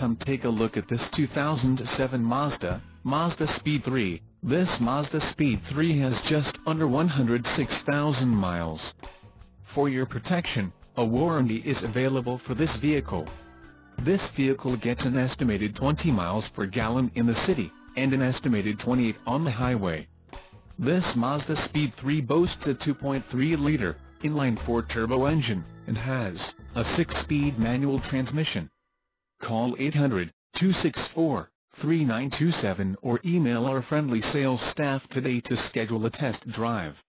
come take a look at this 2007 Mazda, Mazdaspeed3. This Mazdaspeed3 has just under 106,000 miles. For your protection, a warranty is available for this vehicle. This vehicle gets an estimated 20 miles per gallon in the city, and an estimated 28 on the highway. This Mazdaspeed3 boasts a 2.3-liter, inline-four turbo engine, and has a 6-speed manual transmission. Call 800-264-3927 or email our friendly sales staff today to schedule a test drive.